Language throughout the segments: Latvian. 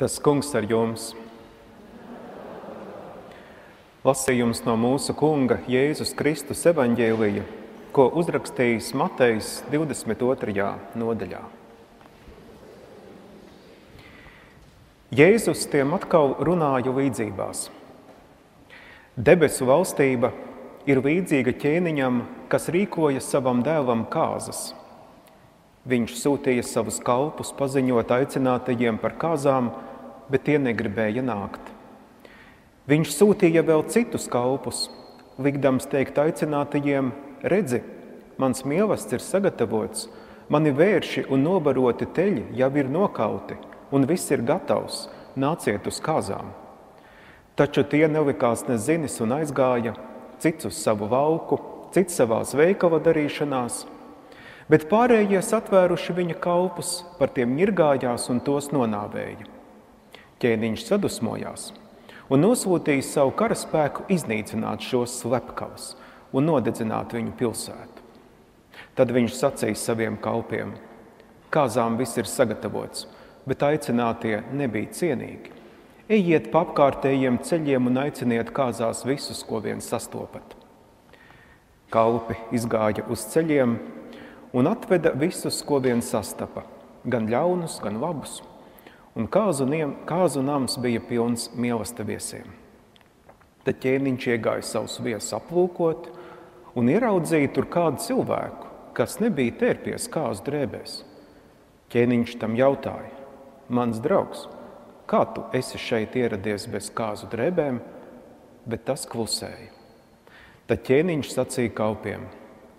Tas kungs ar jums. Lasījums no mūsu kunga Jēzus Kristus evaņģēlija, ko uzrakstījis Matejs 22. nodaļā. Jēzus tiem atkal runāja līdzībās. Debesu valstība ir līdzīga ķēniņam, kas rīkoja savam dēlam kāzas. Viņš sūtīja savus kalpus paziņot aicinātajiem par kāzām, bet tie negribēja nākt. Viņš sūtīja vēl citus kalpus, likdams teikt aicinātajiem: Redzi, mans mīlestības ir sagatavots, mani vērši un nobaroti teļi jau ir nokauti, un viss ir gatavs, nāciet uz kāzām. Taču tie nelikās nezinis un aizgāja, cits uz savu lauku, cits savā veikala darīšanās, bet pārējie atvēruši viņa kalpus, par tiem ņirgājās un tos nonāvēja. Ķēniņš sadusmojās un nosūtīja savu karaspēku iznīcināt šos slepkavus un nodedzināt viņu pilsētu. Tad viņš sacīja saviem kalpiem: Kāzām viss ir sagatavots, bet aicinātie nebija cienīgi. Ejiet pa apkārtējiem ceļiem un aiciniet kāzās visus, ko vien sastopat. Kalpi izgāja uz ceļiem un atveda visus, ko vien sastapa, gan ļaunus, gan labus un kāzu, niem, kāzu nams bija pilns mīlestaviesiem. Tad ķēniņš iegāja savus viesus aplūkot un ieraudzīja tur kādu cilvēku, kas nebija tērpies kāzu drēbēs. Ķēniņš tam jautāja: Mans draugs, kā tu esi šeit ieradies bez kāzu drēbēm? Bet tas klusēja. Tad ķēniņš sacīja kalpiem: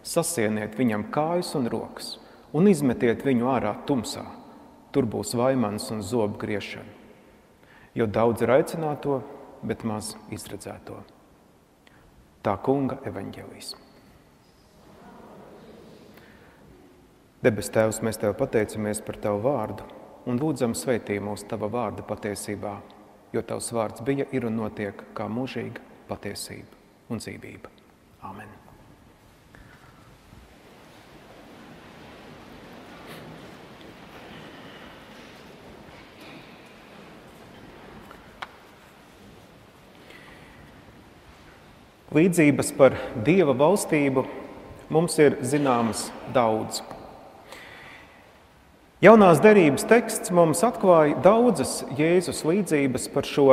Sasieniet viņam kājas un rokas un izmetiet viņu ārā tumsā Tur būs vaimans un zobu griešana. Jo daudz ir aicināto, bet maz izredzēto. Tā kunga evaņģēlīs. Debes Tēvs, mēs Tev pateicamies par Tavu vārdu un lūdzam sveitī mūsu Tava vārda patiesībā, jo Tavs vārds bija, ir un notiek kā mūžīga patiesība un dzīvība. Amen. Līdzības par Dieva valstību mums ir zināmas daudz. Jaunās derības teksts mums atklāja daudzas Jēzus līdzības par šo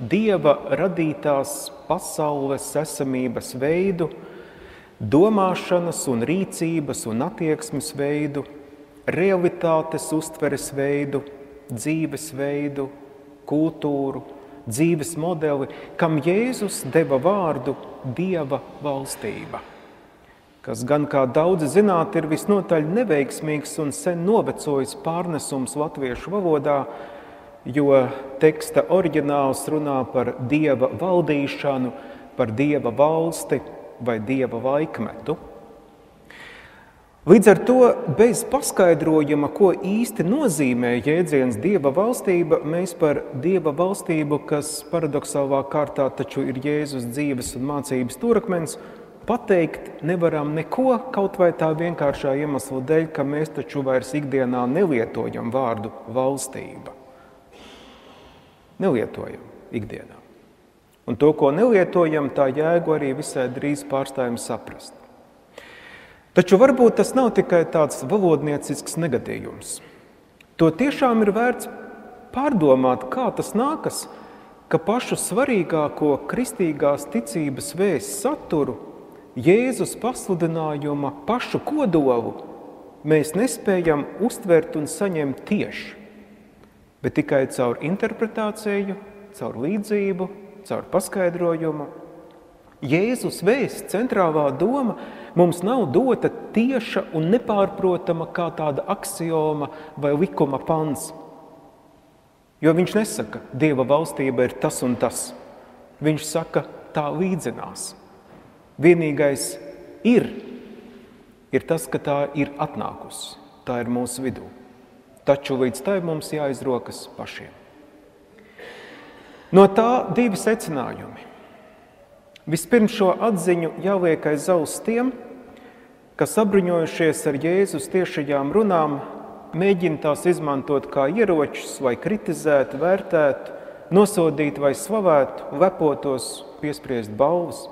Dieva radītās pasaules esamības veidu, domāšanas un rīcības un attieksmes veidu, realitātes uztveres veidu, dzīves veidu, kultūru, dzīves modeli, kam Jēzus deva vārdu Dieva valstība, kas gan kā daudzi zināt, ir visnotaļ neveiksmīgs un sen novecojis pārnesums latviešu valodā, jo teksta oriģināls runā par Dieva valdīšanu, par Dieva valsti vai Dieva laikmetu. Līdz ar to bez paskaidrojuma, ko īsti nozīmē jēdziens Dieva valstība, mēs par Dieva valstību, kas paradoxālā kārtā taču ir Jēzus dzīves un mācības stūrakmens, pateikt nevaram neko, kaut vai tā vienkāršā iemesla dēļ, ka mēs taču vairs ikdienā nelietojam vārdu valstība. Nelietojam ikdienā. Un to, ko nelietojam, tā jēgu arī visai drīz pārstājam saprast. Taču varbūt tas nav tikai tāds valodniecisks negadījums. To tiešām ir vērts pārdomāt, kā tas nākas, ka pašu svarīgāko kristīgās ticības vēsts saturu, Jēzus pasludinājuma pašu kodolu, mēs nespējam uztvert un saņemt tieši, bet tikai caur interpretāciju, caur līdzību, caur paskaidrojumu. Jēzus vēsts centrālā doma mums nav dota tieša un nepārprotama kā tāda axioma vai likuma pants. Jo viņš nesaka, Dieva valstība ir tas un tas. Viņš saka, tā līdzinās. Vienīgais ir, ir tas, ka tā ir atnākusi, tā ir mūsu vidū. Taču līdz tai mums jāizrokas pašiem. No tā divi secinājumi. Vispirms šo atziņu jāliek aiz auss tiem, kas apbruņojušies ar Jēzus tiešajām runām, mēģina tās izmantot kā ieročus, lai kritizētu, vērtētu, nosodītu vai slavētu, lepotos, piespriest balvas.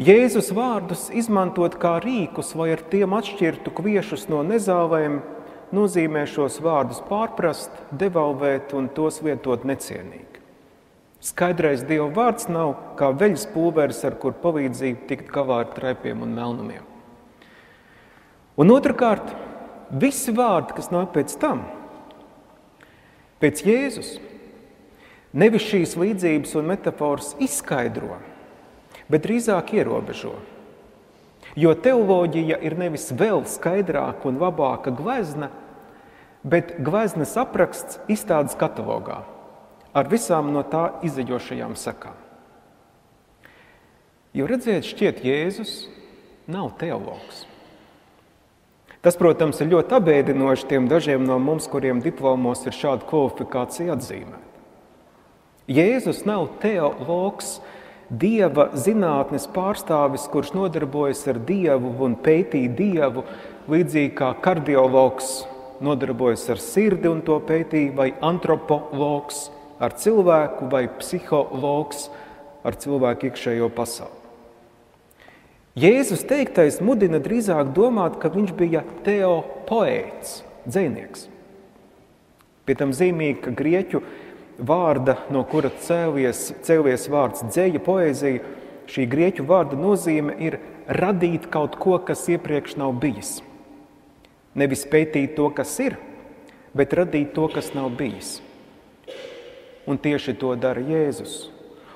Jēzus vārdus izmantot kā rīkus, lai ar tiem atšķirtu kviešus no nezāvēm, nozīmē šos vārdus pārprast, devalvēt un tos lietot necienīgi. Skaidrais Dieva vārds nav kā veļas pulveris, ar kur palīdzību tikt galā ar traipiem un melnumiem. Un otrkārt, visi vārdi, kas nāk pēc tam, pēc Jēzus, nevis šīs līdzības un metafors izskaidro, bet drīzāk ierobežo. Jo teoloģija ir nevis vēl skaidrāka un labāka glezna, bet gleznas apraksts izstādes katalogā ar visām no tā izdejošajām sakām. Jo redziet, šķiet, Jēzus nav teologs. Tas, protams, ir ļoti apbēdinoši tiem dažiem no mums, kuriem diplomos ir šāda kvalifikācija atzīmēta. Jēzus nav teologs, dieva zinātnes pārstāvis, kurš nodarbojas ar dievu un pētī dievu, līdzīgi kā kardiologs nodarbojas ar sirdi un to pētī, vai antropologs ar cilvēku, vai psihologs ar cilvēku iekšējo pasauli. Jēzus teiktais mudina drīzāk domāt, ka viņš bija teopoēts, dzēnieks. Pie tam zīmīgi, ka grieķu vārda, no kura cēlies, cēlies vārds dzēja, poēzija, šī grieķu vārda nozīme ir radīt kaut ko, kas iepriekš nav bijis. Nevis pētīt to, kas ir, bet radīt to, kas nav bijis. Un tieši to dara Jēzus.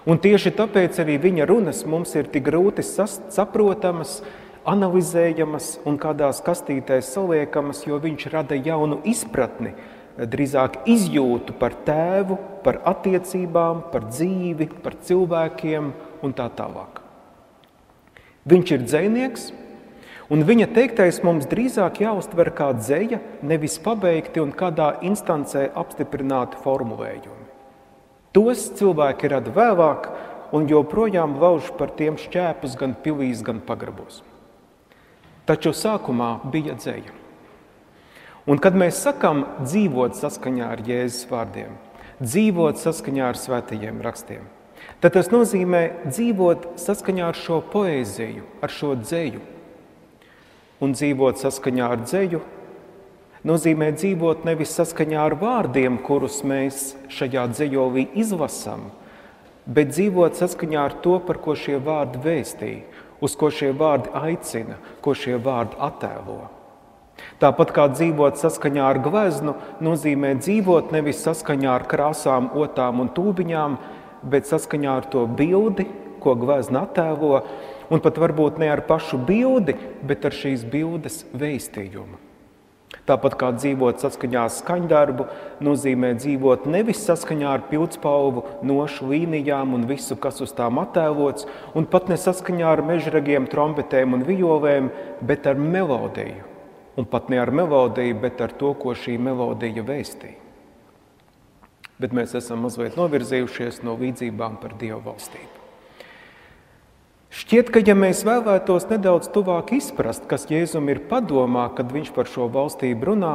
Un tieši tāpēc arī viņa runas mums ir tik grūti saprotamas, analizējamas un kādās kastītēs saliekamas, jo viņš rada jaunu izpratni, drīzāk izjūtu par tēvu, par attiecībām, par dzīvi, par cilvēkiem un tā tālāk. Viņš ir dzinieks, Un viņa teiktais mums drīzāk jāuztver kā dzēja, nevis pabeigti un kādā instancē apstiprināti formulējumi. Tos cilvēki rada vēlāk un joprojām lauž par tiem šķēpus gan pilīs, gan pagrabos. Taču sākumā bija dzēja. Un kad mēs sakām dzīvot saskaņā ar Jēzus vārdiem, dzīvot saskaņā ar svētajiem rakstiem, tad tas nozīmē dzīvot saskaņā ar šo poēziju, ar šo dzēju un dzīvot saskaņā ar dzēju, nozīmē dzīvot nevis saskaņā ar vārdiem, kurus mēs šajā dzējolī izlasām, bet dzīvot saskaņā ar to, par ko šie vārdi vēstīja, uz ko šie vārdi aicina, ko šie vārdi attēlo. Tāpat kā dzīvot saskaņā ar gleznu, nozīmē dzīvot nevis saskaņā ar krāsām, otām un tūbiņām, bet saskaņā ar to bildi, ko glezna attēlo, un pat varbūt ne ar pašu bildi, bet ar šīs bildes veistījumu. Tāpat kā dzīvot saskaņā ar skaņdarbu, nozīmē dzīvot nevis saskaņā ar pildspalvu, nošu līnijām un visu, kas uz tām attēlots, un pat ne saskaņā ar mežragiem, trompetēm un violēm, bet ar melodiju. Un pat ne ar melodiju, bet ar to, ko šī melodija vēstīja. Bet mēs esam mazliet novirzījušies no līdzībām par Dievu valstību. Šķiet, ka ja mēs vēlētos nedaudz tuvāk izprast, kas Jēzum ir padomā, kad viņš par šo valstību runā,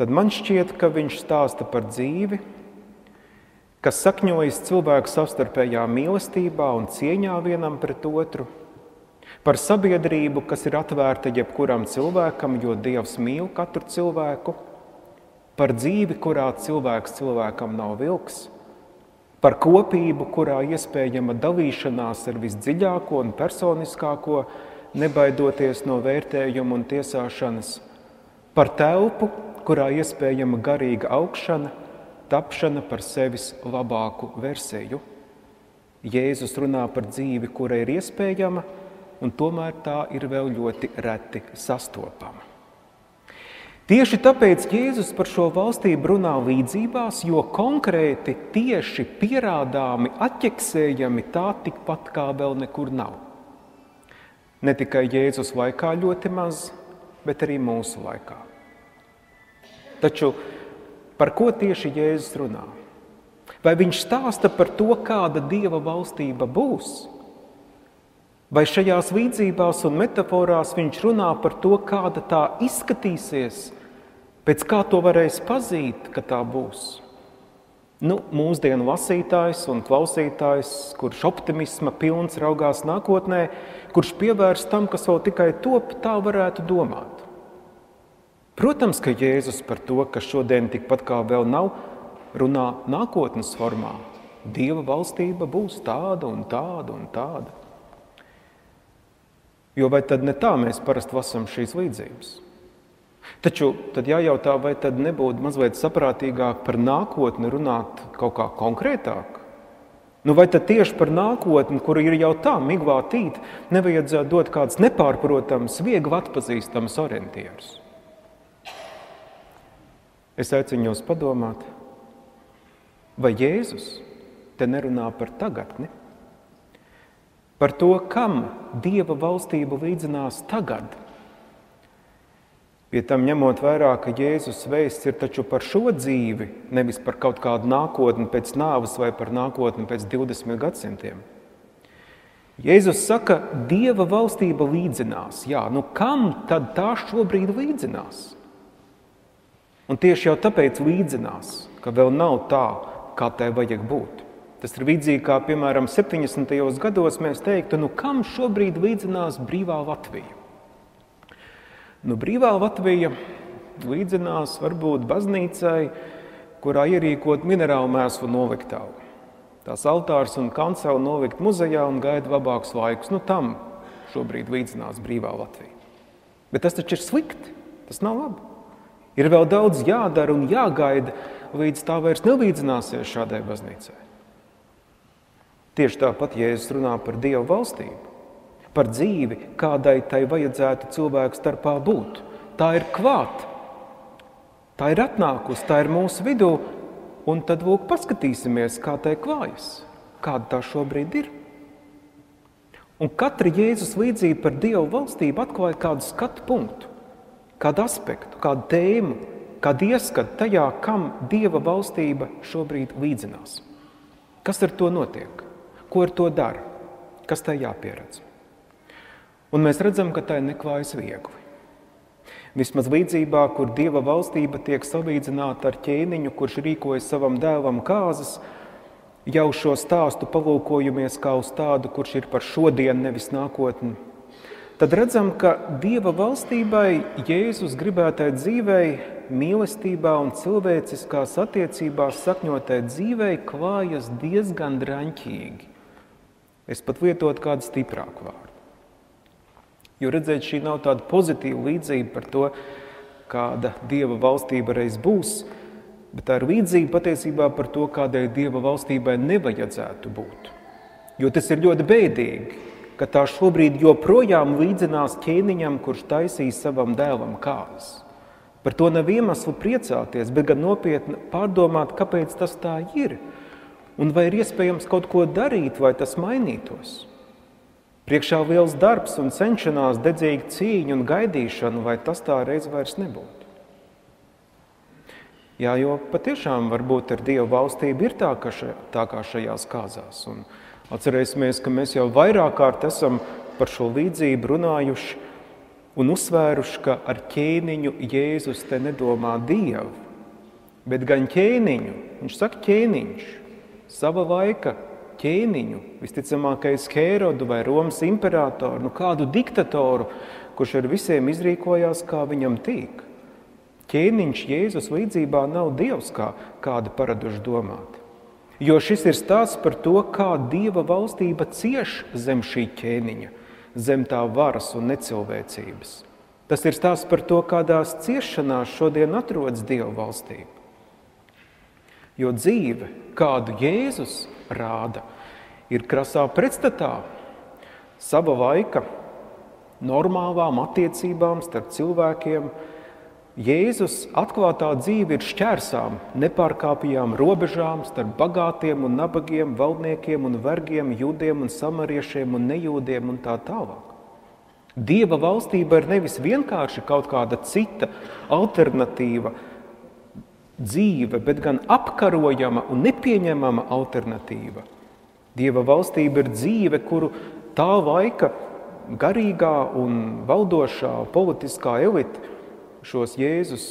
tad man šķiet, ka viņš stāsta par dzīvi, kas sakņojas cilvēku savstarpējā mīlestībā un cieņā vienam pret otru, par sabiedrību, kas ir atvērta jebkuram cilvēkam, jo Dievs mīl katru cilvēku, par dzīvi, kurā cilvēks cilvēkam nav vilks par kopību, kurā iespējama dalīšanās ar visdziļāko un personiskāko, nebaidoties no vērtējuma un tiesāšanas, par telpu, kurā iespējama garīga augšana, tapšana par sevis labāku versiju. Jēzus runā par dzīvi, kura ir iespējama, un tomēr tā ir vēl ļoti reti sastopama. Tieši tāpēc Jēzus par šo valstību runā līdzībās, jo konkrēti, tieši pierādāmi, atķeksējami tā tikpat kā vēl nekur nav. Ne tikai Jēzus laikā ļoti maz, bet arī mūsu laikā. Taču par ko tieši Jēzus runā? Vai viņš stāsta par to, kāda dieva valstība būs? Vai šajās līdzībās un metaforās viņš runā par to, kāda tā izskatīsies, pēc kā to varēs pazīt, ka tā būs? Nu, mūsdienu lasītājs un klausītājs, kurš optimisma pilns raugās nākotnē, kurš pievērst tam, kas vēl tikai top, tā varētu domāt. Protams, ka Jēzus par to, kas šodien tikpat kā vēl nav, runā nākotnes formā. Dieva valstība būs tāda un tāda un tāda. Jo vai tad ne tā mēs parasti lasām šīs līdzības? Taču tad jājautā, vai tad nebūtu mazliet saprātīgāk par nākotni runāt kaut kā konkrētāk? Nu, vai tad tieši par nākotni, kura ir jau tā migvā tīt, nevajadzētu dot kāds nepārprotams, viegli atpazīstams orientieris? Es aicinu jūs padomāt, vai Jēzus te nerunā par tagadni, par to, kam Dieva valstība līdzinās tagad – Pie tam ņemot vērā, ka Jēzus vēsts ir taču par šo dzīvi, nevis par kaut kādu nākotni pēc nāves vai par nākotni pēc 20 gadsimtiem. Jēzus saka, Dieva valstība līdzinās. Jā, nu kam tad tā šobrīd līdzinās? Un tieši jau tāpēc līdzinās, ka vēl nav tā, kā tai vajag būt. Tas ir līdzīgi kā, piemēram, 70. gados mēs teiktu, nu kam šobrīd līdzinās brīvā Latvija? Nu, brīvā Latvija līdzinās varbūt baznīcai, kurā ierīkot minerālu mēslu noliktavu. Tās altārs un kancela nolikt muzejā un gaida labākus laikus. Nu, tam šobrīd līdzinās brīvā Latvija. Bet tas taču ir slikti. Tas nav labi. Ir vēl daudz jādara un jāgaida, līdz tā vairs nelīdzināsies šādai baznīcai. Tieši tāpat Jēzus runā par Dievu valstību par dzīvi, kādai tai vajadzētu cilvēku starpā būt. Tā ir klāta, tā ir atnākusi, tā ir mūsu vidū, un tad lūk, paskatīsimies, kā tai klājas, kāda tā šobrīd ir. Un katra Jēzus līdzība par Dievu valstību atklāja kādu skatu punktu, kādu aspektu, kādu tēmu, kādu ieskatu tajā, kam Dieva valstība šobrīd līdzinās. Kas ar to notiek? Ko ar to dara? Kas tai jāpieredz? Un mēs redzam, ka tai neklājas viegli. Vismaz līdzībā, kur dieva valstība tiek salīdzināta ar ķēniņu, kurš rīkojas savam dēlam kāzas, jau šo stāstu palūkojamies kā uz tādu, kurš ir par šodienu, nevis nākotni. Tad redzam, ka dieva valstībai, Jēzus gribētai dzīvei, mīlestībā un cilvēciskās attiecībās sakņotai dzīvei klājas diezgan draņķīgi. Es pat lietotu kādu stiprāku vārdu. Jo redzēt, šī nav tāda pozitīva līdzība par to, kāda dieva valstība reiz būs, bet tā ir līdzība patiesībā par to, kādai dieva valstībai nevajadzētu būt. Jo tas ir ļoti bēdīgi, ka tā šobrīd joprojām līdzinās ķēniņam, kurš taisīs savam dēlam kāzas. Par to nav iemeslu priecāties, bet gan nopietni pārdomāt, kāpēc tas tā ir. Un vai ir iespējams kaut ko darīt, lai tas mainītos. Priekšā liels darbs un cenšanās, dedzīga cīņa un gaidīšana, vai tas tā reiz vairs nebūtu. Jā, jo patiešām varbūt ar Dievu valstību ir tā, ka še, tā kā šajās kāzās. Un atcerēsimies, ka mēs jau vairāk kārt esam par šo līdzību runājuši un uzsvēruši, ka ar ķēniņu Jēzus te nedomā Dievu, bet gan ķēniņu. Viņš saka ķēniņš, sava laika ķēniņu, visticamākais Hērodu vai Romas imperatoru, nu kādu diktatoru, kurš ar visiem izrīkojās, kā viņam tīk. Ķēniņš Jēzus līdzībā nav Dievs, kā kāda paraduši domāt. Jo šis ir stāsts par to, kā Dieva valstība cieš zem šī ķēniņa, zem tā varas un necilvēcības. Tas ir stāsts par to, kādās ciešanās šodien atrodas Dieva valstība. Jo dzīve, kādu Jēzus rāda, ir krasā pretstatā sava laika normālām attiecībām starp cilvēkiem. Jēzus atklātā dzīve ir šķērsām, nepārkāpjām robežām starp bagātiem un nabagiem, valdniekiem un vergiem, jūdiem un samariešiem un nejūdiem un tā tālāk. Dieva valstība ir nevis vienkārši kaut kāda cita alternatīva, dzīve, bet gan apkarojama un nepieņemama alternatīva. Dieva valstība ir dzīve, kuru tā laika garīgā un valdošā politiskā elite šos Jēzus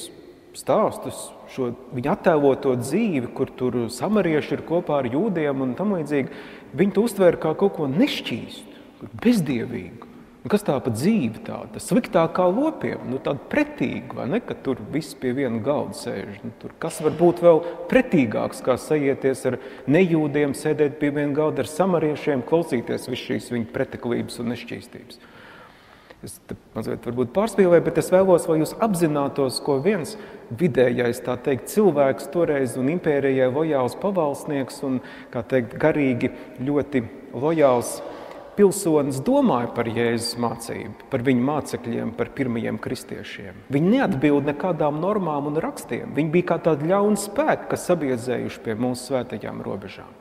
stāstus, šo viņa attēloto dzīvi, kur tur samarieši ir kopā ar jūdiem un tam līdzīgi, viņi to uztvēra kā kaut ko nešķīstu, bezdievīgu. Un kas tā pa dzīve tāda? Sliktākā lopiem, nu tāda pretīga, vai ne, ka tur viss pie viena galda sēž. Nu, tur kas var būt vēl pretīgāks, kā sajieties ar nejūdiem, sēdēt pie viena galda ar samariešiem, klausīties visu šīs viņa preteklības un nešķīstības. Es mazliet varbūt pārspīlēju, bet es vēlos, lai jūs apzinātos, ko viens vidējais teikt, cilvēks toreiz un impērijai lojāls pavalsnieks un, kā teikt, garīgi ļoti lojāls pilsonis domāja par Jēzus mācību, par viņu mācekļiem, par pirmajiem kristiešiem. Viņi neatbild nekādām normām un rakstiem. Viņi bija kā tādi ļauni spēki, kas sabiedzējuši pie mūsu svētajām robežām.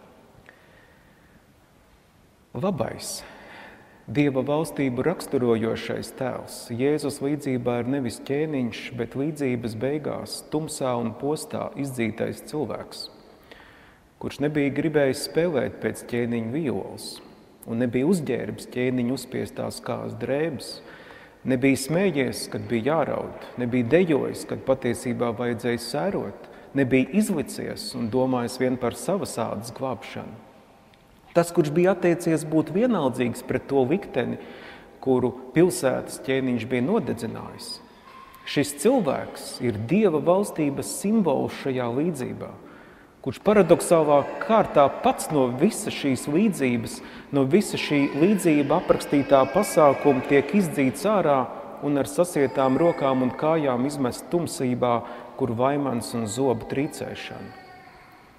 Labais Dieva valstību raksturojošais tēls Jēzus līdzībā ir nevis ķēniņš, bet līdzības beigās, tumsā un postā izdzītais cilvēks, kurš nebija gribējis spēlēt pēc ķēniņa violas un nebija uzģērbis ķēniņa uzspiestās kās drēbes, nebija smējies, kad bija jāraud, nebija dejojis, kad patiesībā vajadzēja sērot, nebija izlicies un domājis vien par savas ādas glābšanu. Tas, kurš bija atteicies būt vienaldzīgs pret to likteni, kuru pilsētas ķēniņš bija nodedzinājis. Šis cilvēks ir Dieva valstības simbols šajā līdzībā, kurš paradoxālā kārtā pats no visas šīs līdzības, no visa šī līdzība aprakstītā pasākuma tiek izdzīts ārā un ar sasietām rokām un kājām izmest tumsībā, kur vaimans un zobu trīcēšana.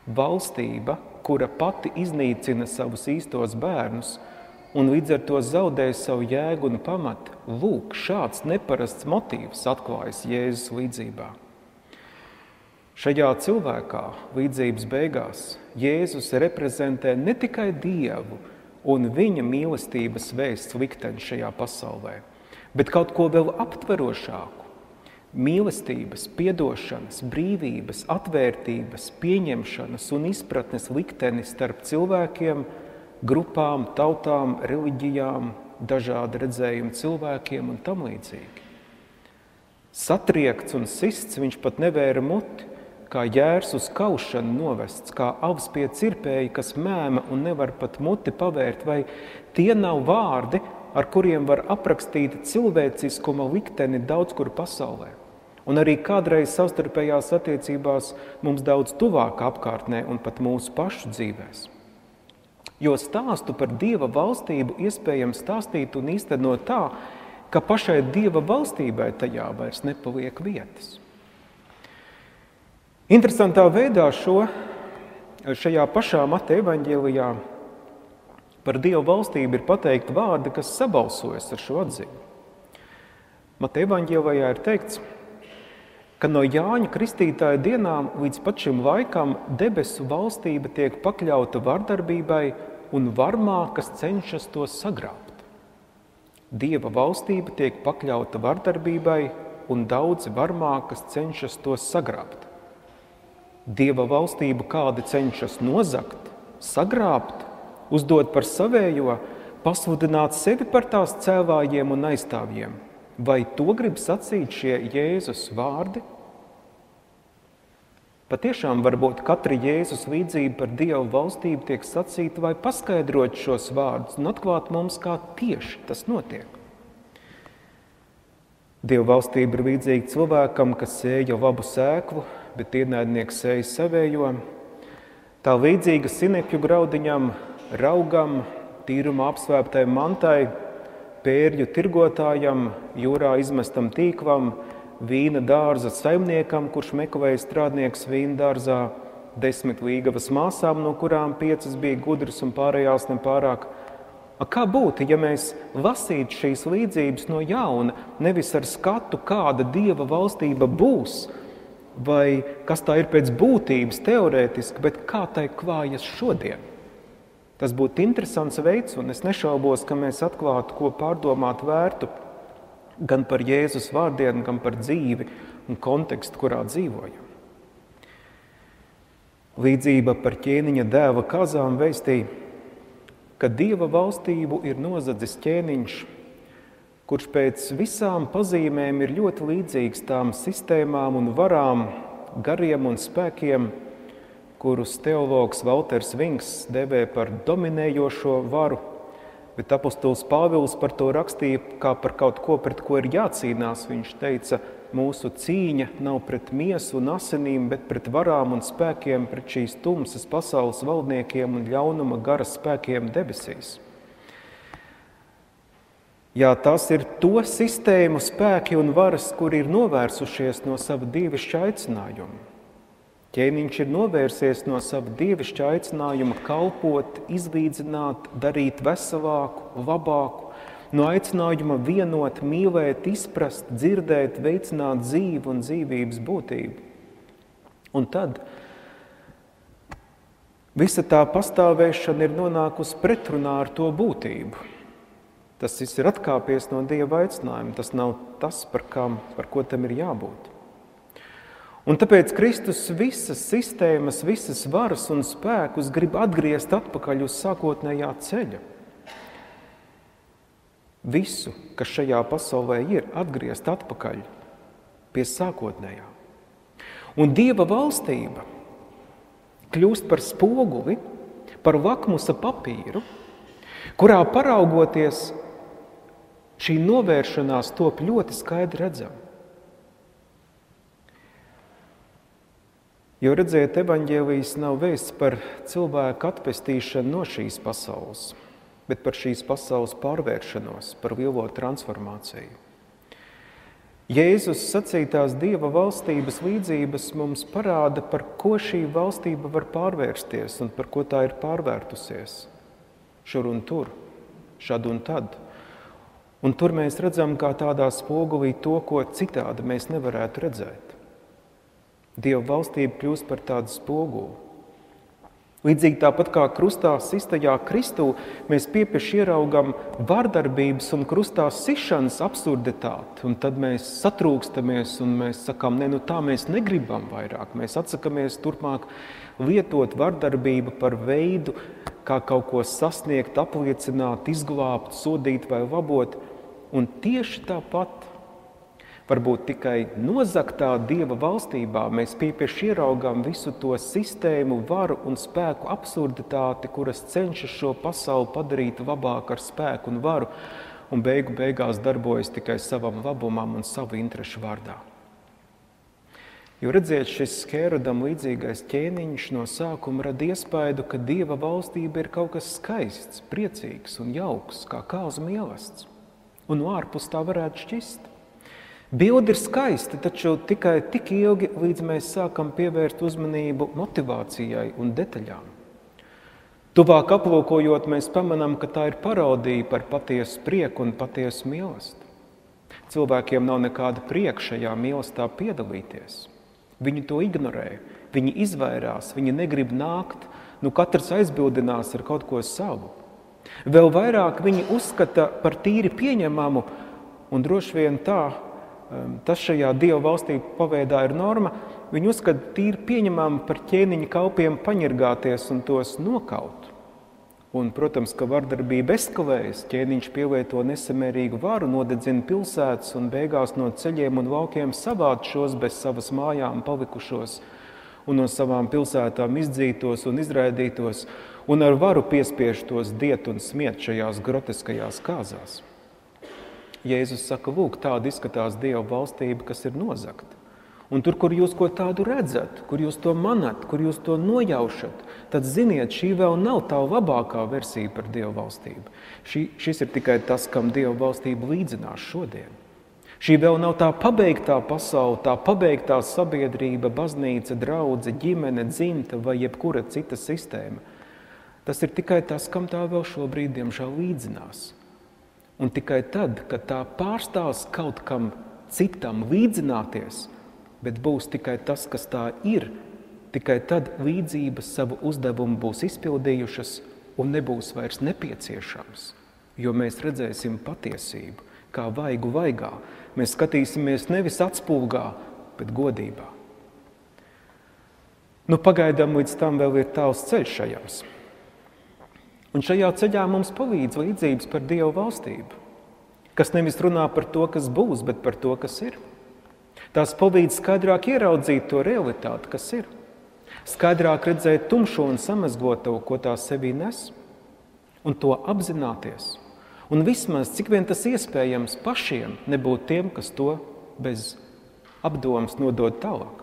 Valstība kura pati iznīcina savus īstos bērnus un līdz ar to zaudē savu jēgu un pamatu. Lūk, šāds neparasts motīvs atklājas Jēzus līdzībā. Šajā cilvēkā līdzības beigās Jēzus reprezentē ne tikai Dievu un viņa mīlestības vēsts likteni šajā pasaulē, bet kaut ko vēl aptverošāku mīlestības, piedošanas, brīvības, atvērtības, pieņemšanas un izpratnes likteni starp cilvēkiem, grupām, tautām, reliģijām, dažādu redzējumu cilvēkiem un tam līdzīgi. Satriekts un sists viņš pat nevēra muti, kā jērs uz kaušanu novests, kā avs pie cirpēja, kas mēma un nevar pat muti pavērt, vai tie nav vārdi, ar kuriem var aprakstīt cilvēciskuma likteni daudz kur pasaulē un arī kādreiz savstarpējās attiecībās mums daudz tuvāk apkārtnē un pat mūsu pašu dzīvēs. Jo stāstu par Dieva valstību iespējams stāstīt un īstenot tā, ka pašai Dieva valstībai tajā vairs nepaliek vietas. Interesantā veidā šo, šajā pašā Mateja evaņģēlijā par Dieva valstību ir pateikti vārdi, kas sabalsojas ar šo atziņu. Mateja evaņģēlijā ir teikts, ka no Jāņa Kristītāja dienām līdz pat šim laikam debesu valstība tiek pakļauta vardarbībai un varmā, kas cenšas to sagrābt. Dieva valstība tiek pakļauta vardarbībai un daudzi varmā, kas cenšas to sagrābt. Dieva valstību kādi cenšas nozagt, sagrābt, uzdot par savējo, pasludināt sevi par tās cēlājiem un aizstāvjiem – Vai to grib sacīt šie Jēzus vārdi? Patiešām varbūt katra Jēzus līdzība par Dievu valstību tiek sacīta vai paskaidrot šos vārdus un atklāt mums, kā tieši tas notiek. Dieva valstība ir līdzīga cilvēkam, kas sēja labu sēklu, bet ienaidnieks sēja savējo. Tā līdzīga sinepju graudiņam, raugam, tīruma apsvēptai mantai, pērļu tirgotājam, jūrā izmestam tīklam, vīna dārza saimniekam, kurš meklēja strādnieks vīna dārzā, desmit līgavas māsām, no kurām piecas bija gudras un pārējās nepārāk. Kā būtu, ja mēs lasītu šīs līdzības no jauna, nevis ar skatu, kāda dieva valstība būs, vai kas tā ir pēc būtības teorētiski, bet kā tai klājas šodien? Tas būtu interesants veids, un es nešaubos, ka mēs atklātu, ko pārdomāt vērtu gan par Jēzus vārdiem, gan par dzīvi un kontekstu, kurā dzīvojam. Līdzība par ķēniņa dēla kazām veistīja, ka Dieva valstību ir nozadzis ķēniņš, kurš pēc visām pazīmēm ir ļoti līdzīgs tām sistēmām un varām, gariem un spēkiem, kurus teologs Walters Vings devē par dominējošo varu, bet apustulis Pāvils par to rakstīja kā par kaut ko, pret ko ir jācīnās. Viņš teica, mūsu cīņa nav pret miesu un asinīm, bet pret varām un spēkiem, pret šīs tumsas pasaules valdniekiem un ļaunuma gara spēkiem debesīs. Jā, tās ir to sistēmu spēki un varas, kuri ir novērsušies no sava dievišķa aicinājuma. Ķēniņš ir novērsies no sava dievišķa aicinājuma kalpot, izlīdzināt, darīt veselāku, labāku, no aicinājuma vienot, mīlēt, izprast, dzirdēt, veicināt dzīvi un dzīvības būtību. Un tad visa tā pastāvēšana ir nonākusi pretrunā ar to būtību. Tas viss ir atkāpies no Dieva aicinājuma. Tas nav tas, par, kam, par ko tam ir jābūt. Un tāpēc Kristus visas sistēmas, visas varas un spēkus grib atgriezt atpakaļ uz sākotnējā ceļa. Visu, kas šajā pasaulē ir, atgriezt atpakaļ pie sākotnējā. Un Dieva valstība kļūst par spoguli, par lakmusa papīru, kurā paraugoties šī novēršanās top ļoti skaidri redzama. Jo redziet, evaņģēlijas nav vēsts par cilvēku atpestīšanu no šīs pasaules, bet par šīs pasaules pārvēršanos, par lielo transformāciju. Jēzus sacītās Dieva valstības līdzības mums parāda, par ko šī valstība var pārvērsties un par ko tā ir pārvērtusies. Šur un tur, šad un tad. Un tur mēs redzam, kā tādā spogulī to, ko citādi mēs nevarētu redzēt. Dieva valstība kļūst par tādu spoguli. Līdzīgi tāpat kā krustā sistajā Kristū, mēs piepieši ieraugam vardarbības un krustā sišanas absurditāti, un tad mēs satrūkstamies un mēs sakām, ne, nu tā mēs negribam vairāk. Mēs atsakamies turpmāk lietot vardarbību par veidu, kā kaut ko sasniegt, apliecināt, izglābt, sodīt vai labot. Un tieši tāpat, varbūt tikai nozaktā dieva valstībā, mēs piepieši ieraugām visu to sistēmu, varu un spēku absurditāti, kuras cenšas šo pasauli padarīt labāku ar spēku un varu, un beigu beigās darbojas tikai savam labumam un savu interešu vārdā. Jo redziet, šis skēradam līdzīgais ķēniņš no sākuma rada iespaidu, ka dieva valstība ir kaut kas skaists, priecīgs un jauks, kā kāzu mīlestības un no ārpus tā varētu šķist. Bilde ir skaista, taču tikai tik ilgi, līdz mēs sākam pievērst uzmanību motivācijai un detaļām. Tuvāk aplūkojot, mēs pamanām, ka tā ir parodija par patiesu prieku un patiesu mīlestību. Cilvēkiem nav nekāda prieka šajā mīlestībā piedalīties. Viņi to ignorē, viņi izvairās, viņi negrib nākt. Nu, katrs aizbildinās ar kaut ko savu. Vēl vairāk viņi uzskata par tīri pieņemamu, un droši vien tā, um, tas šajā Dieva valstī paveidā ir norma, viņi uzskata tīri pieņemamu par ķēniņa kalpiem paņirgāties un tos nokaut. Un, protams, ka vardarbība eskalējas, ķēniņš pielieto nesamērīgu varu, nodedzina pilsētas un beigās no ceļiem un laukiem savāc šos bez savas mājām palikušos un no savām pilsētām izdzītos un izraidītos un ar varu piespiež tos diet un smiet šajās groteskajās kāzās. Jēzus saka, lūk, tāda izskatās Dieva valstība, kas ir nozagta. Un tur, kur jūs ko tādu redzat, kur jūs to manat, kur jūs to nojaušat, tad ziniet, šī vēl nav tā labākā versija par Dieva valstību. Šī, šis ir tikai tas, kam Dieva valstība līdzinās šodien. Šī vēl nav tā pabeigtā pasaule, tā pabeigtā sabiedrība, baznīca, draudzene, ģimene, dzimta vai jebkura cita sistēma. Tas ir tikai tas, kam tā vēl šobrīd, diemžēl, līdzinās. Un tikai tad, kad tā pārstās kaut kam citam līdzināties, bet būs tikai tas, kas tā ir, tikai tad līdzības savu uzdevumu būs izpildījušas un nebūs vairs nepieciešams. Jo mēs redzēsim patiesību, kā vaigu vaigā. Mēs skatīsimies nevis atspūgā, bet godībā. Nu, pagaidām līdz tam vēl ir tāls ceļš ejams. Un šajā ceļā mums palīdz līdzības par Dievu valstību, kas nevis runā par to, kas būs, bet par to, kas ir. Tās palīdz skaidrāk ieraudzīt to realitāti, kas ir. Skaidrāk redzēt tumšo un samazgoto, ko tā sevī nes, un to apzināties. Un vismaz, cik vien tas iespējams, pašiem nebūt tiem, kas to bez apdomas nodod tālāk.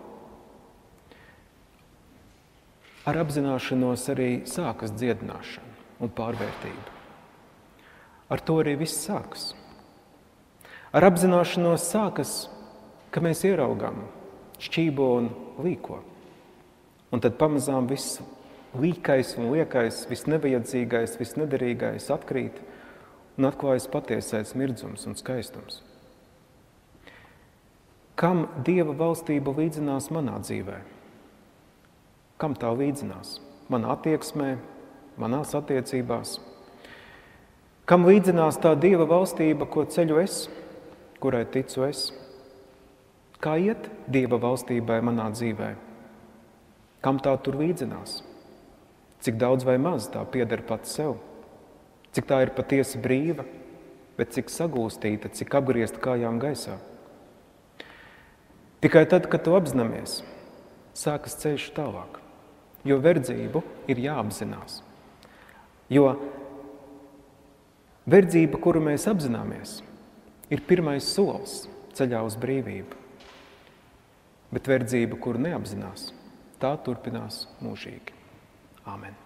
Ar apzināšanos arī sākas dziedināšana un pārvērtība. Ar to arī viss sākas. Ar apzināšanos sākas, ka mēs ieraugām šķībo un līko. Un tad pamazām viss līkais un liekais, viss nevajadzīgais, viss nederīgais atkrīt un atklājas patiesais mirdzums un skaistums. Kam Dieva valstība līdzinās manā dzīvē? Kam tā līdzinās? Manā attieksmē, manās attiecībās. Kam līdzinās tā Dieva valstība, ko ceļu es, kurai ticu es? Kā iet Dieva valstībai manā dzīvē? Kam tā tur līdzinās? Cik daudz vai maz tā pieder pats sev? Cik tā ir patiesi brīva, bet cik sagūstīta, cik apgriezta kājām gaisā? Tikai tad, kad to apzināmies, sākas ceļš tālāk. Jo verdzību ir jāapzinās. Jo verdzība, kuru mēs apzināmies, ir pirmais solis ceļā uz brīvību. Bet verdzība, kuru neapzinās, tā turpinās mūžīgi. Āmen!